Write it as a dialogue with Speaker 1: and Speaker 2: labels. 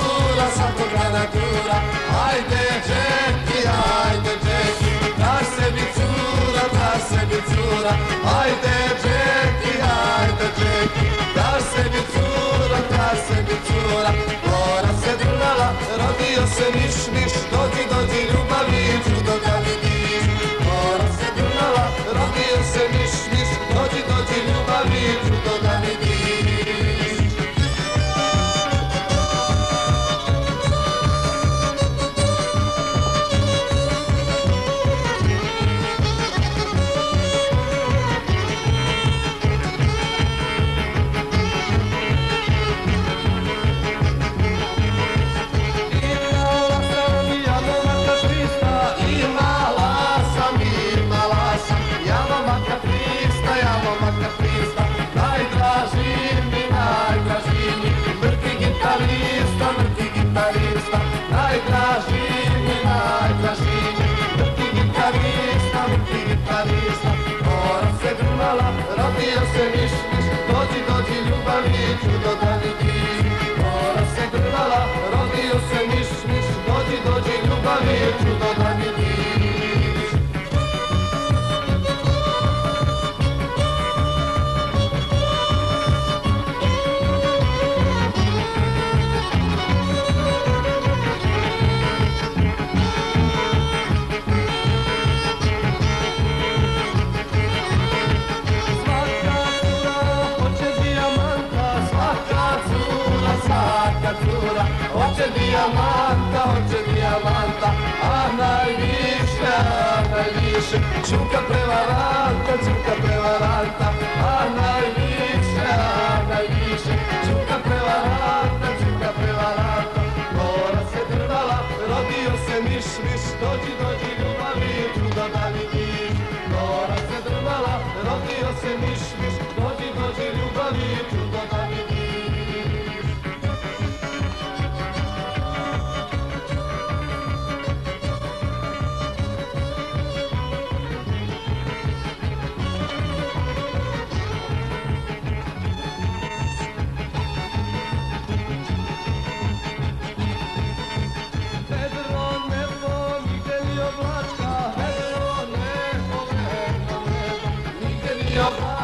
Speaker 1: cura, svakodana cura, ajde džeki, ajde džeki, da sebi cura, da sebi cura, ajde hoće dijamanta, hoće dijamanta, a najviše, a najviše, čuka prevaranta, čuka prevaranta, a najviše, a najviše, čuka prevaranta, čuka prevaranta, gora se drvala, rodio se miš, miš, dođi, dođi ljubavi, čuda dalje. your heart.